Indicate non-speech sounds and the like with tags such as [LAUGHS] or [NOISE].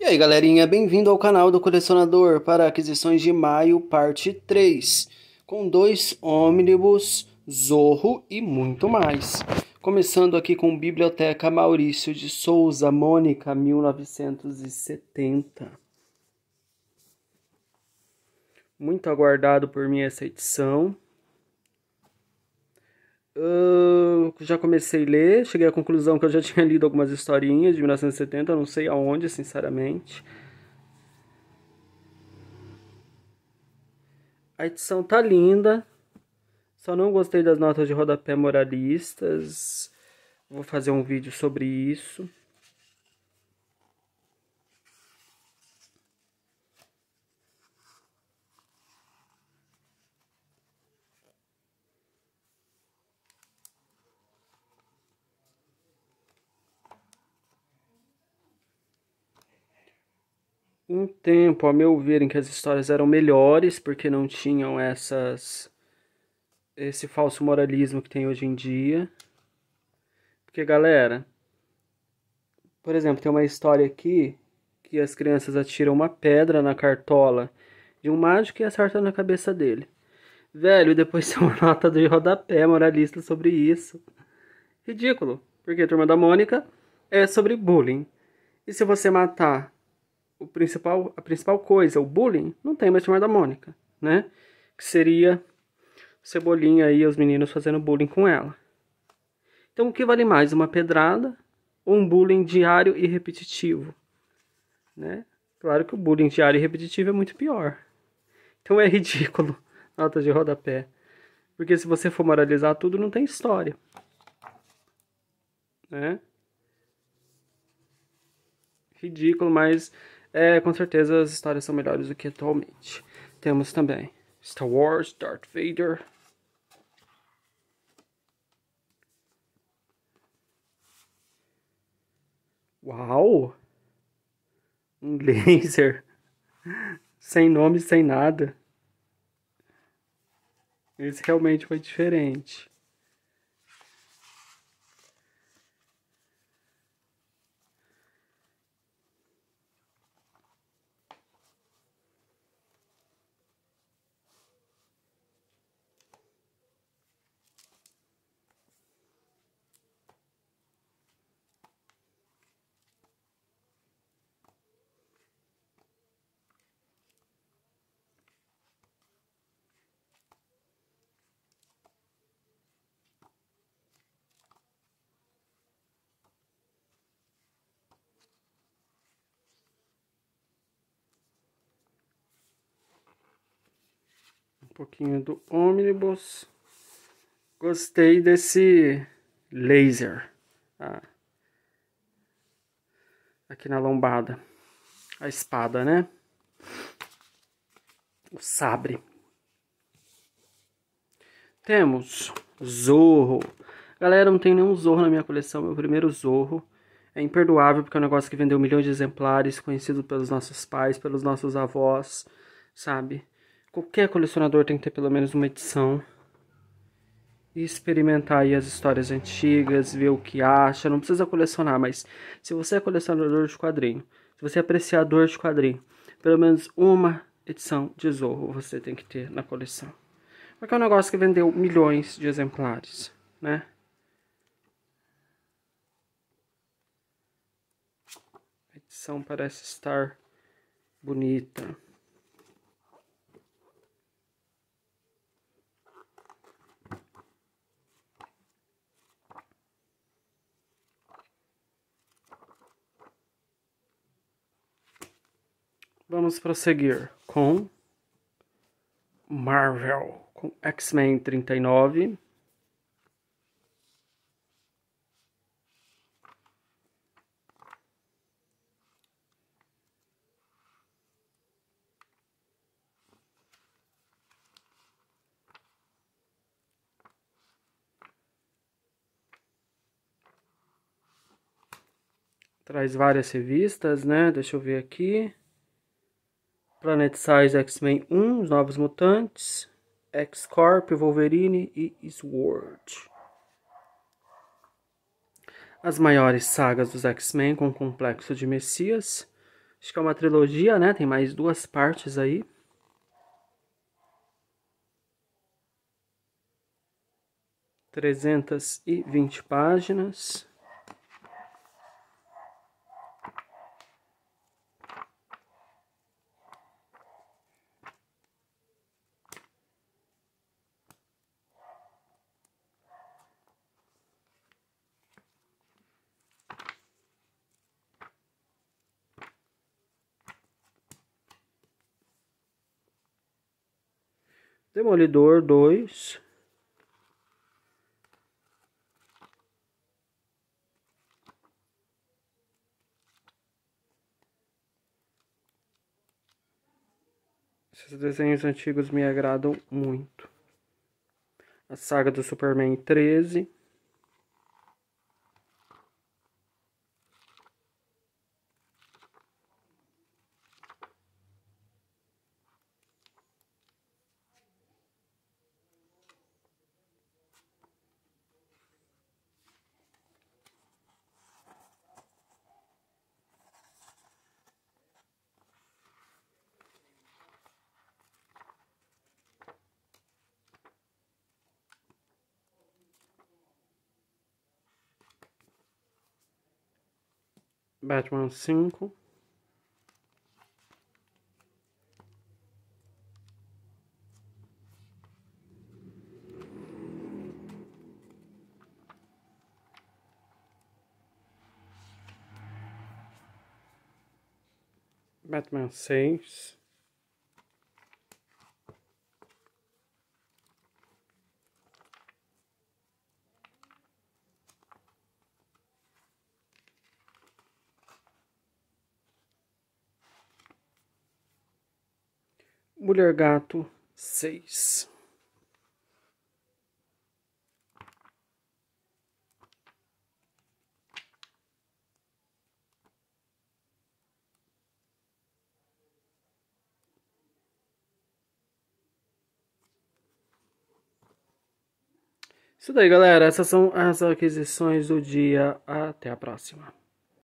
E aí galerinha, bem-vindo ao canal do colecionador para aquisições de maio, parte 3, com dois ônibus, Zorro e muito mais. Começando aqui com Biblioteca Maurício de Souza, Mônica, 1970. Muito aguardado por mim essa edição. Uh, já comecei a ler, cheguei à conclusão que eu já [LAUGHS] tinha lido algumas historinhas de 1970, não sei aonde, sinceramente. A edição tá linda, só não gostei das notas de rodapé moralistas. Vou fazer um vídeo sobre isso. Um tempo, a meu ver, em que as histórias eram melhores, porque não tinham essas esse falso moralismo que tem hoje em dia. Porque, galera, por exemplo, tem uma história aqui que as crianças atiram uma pedra na cartola de um mágico e acertam na cabeça dele. Velho, depois [LAUGHS] tem uma nota de rodapé moralista sobre isso. Ridículo, porque a Turma da Mônica é sobre bullying. E se você matar o principal, a principal coisa, o bullying, não tem mais da Mônica, né? Que seria Cebolinha e os meninos fazendo bullying com ela. Então o que vale mais, uma pedrada ou um bullying diário e repetitivo? Né? Claro que o bullying diário e repetitivo é muito pior. Então é ridículo [LAUGHS] nota de rodapé. Porque se você for moralizar tudo, não tem história. Né? Ridículo, mas é, com certeza as histórias são melhores do que atualmente. Temos também Star Wars, Darth Vader. Uau! Um [LAUGHS] laser. sem nome, sem nada. Esse realmente foi diferente. Pouquinho do ônibus. Gostei desse laser. Aqui na lombada. A espada, né? O sabre. Temos Zorro. Galera, não tem nenhum Zorro na minha coleção. Meu primeiro Zorro. É imperdoável porque é um negócio que vendeu milhões de exemplares, conhecido pelos nossos pais, pelos nossos avós, sabe? Qualquer colecionador tem que ter pelo menos uma edição. E experimentar as histórias antigas, ver o que acha. Não precisa colecionar, mas se você é colecionador de quadrinho, se você é apreciador de quadrinho, pelo menos uma edição de Zorro você tem que ter na coleção. Porque é um negócio que vendeu milhões de exemplares, né? A edição parece estar bonita. Vamos prosseguir com Marvel, com X-Men 39. Traz várias revistas, né? Deixa eu ver aqui. Planet Size X-Men 1, Os Novos Mutantes, X-Corp, Wolverine e Sword. As maiores sagas dos X-Men com o complexo de Messias, Acho que é uma trilogia, né? Tem mais duas partes aí. Trezentas e vinte páginas. Demolidor dois Esses desenhos antigos me agradam muito. A saga do Superman 13. Batman cinco. Batman seis Mulher Gato seis Isso daí, galera. Essas são as aquisições do dia. Até a próxima.